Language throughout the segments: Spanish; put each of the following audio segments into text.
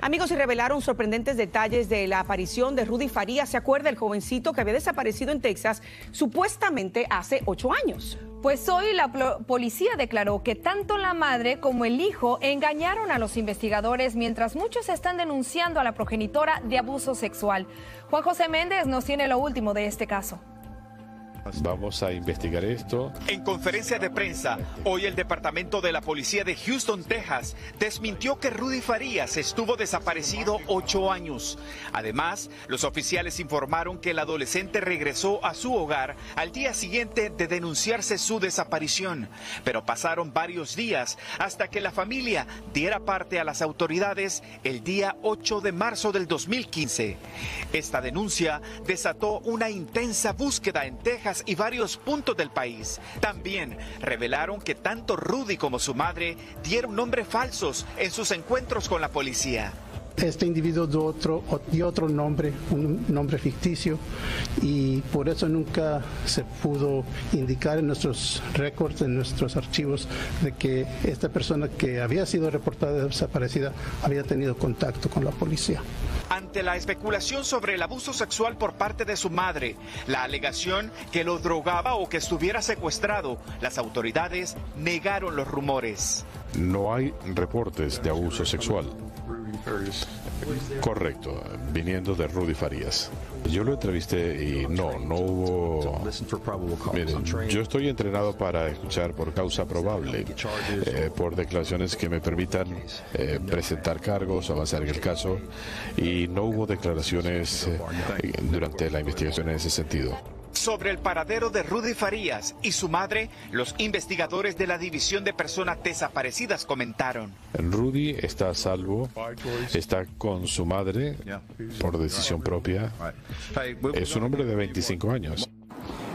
Amigos, y revelaron sorprendentes detalles de la aparición de Rudy Farías. ¿Se acuerda el jovencito que había desaparecido en Texas supuestamente hace ocho años? Pues hoy la policía declaró que tanto la madre como el hijo engañaron a los investigadores mientras muchos están denunciando a la progenitora de abuso sexual. Juan José Méndez nos tiene lo último de este caso. Vamos a investigar esto. En conferencia de prensa, hoy el Departamento de la Policía de Houston, Texas, desmintió que Rudy Farías estuvo desaparecido ocho años. Además, los oficiales informaron que el adolescente regresó a su hogar al día siguiente de denunciarse su desaparición. Pero pasaron varios días hasta que la familia diera parte a las autoridades el día 8 de marzo del 2015. Esta denuncia desató una intensa búsqueda en Texas y varios puntos del país. También revelaron que tanto Rudy como su madre dieron nombres falsos en sus encuentros con la policía este individuo dio otro, dio otro nombre, un nombre ficticio, y por eso nunca se pudo indicar en nuestros récords, en nuestros archivos, de que esta persona que había sido reportada desaparecida había tenido contacto con la policía. Ante la especulación sobre el abuso sexual por parte de su madre, la alegación que lo drogaba o que estuviera secuestrado, las autoridades negaron los rumores. No hay reportes de abuso sexual. Correcto, viniendo de Rudy Farías. Yo lo entrevisté y no, no hubo... Miren, yo estoy entrenado para escuchar por causa probable, eh, por declaraciones que me permitan eh, presentar cargos, avanzar en el caso, y no hubo declaraciones eh, durante la investigación en ese sentido. Sobre el paradero de Rudy Farías y su madre, los investigadores de la División de Personas Desaparecidas comentaron. Rudy está a salvo, está con su madre por decisión propia. Es un hombre de 25 años.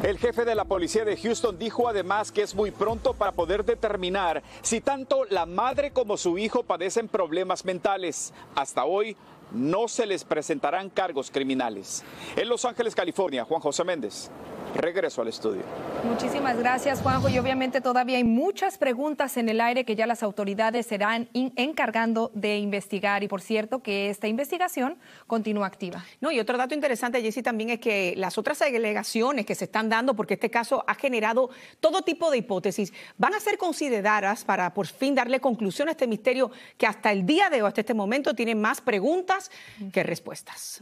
El jefe de la policía de Houston dijo además que es muy pronto para poder determinar si tanto la madre como su hijo padecen problemas mentales. Hasta hoy no se les presentarán cargos criminales. En Los Ángeles, California, Juan José Méndez. Regreso al estudio. Muchísimas gracias, Juanjo. Y obviamente todavía hay muchas preguntas en el aire que ya las autoridades serán encargando de investigar. Y por cierto, que esta investigación continúa activa. No, y otro dato interesante, Jessy, también es que las otras alegaciones que se están dando, porque este caso ha generado todo tipo de hipótesis, van a ser consideradas para por fin darle conclusión a este misterio que hasta el día de hoy, hasta este momento, tiene más preguntas que respuestas.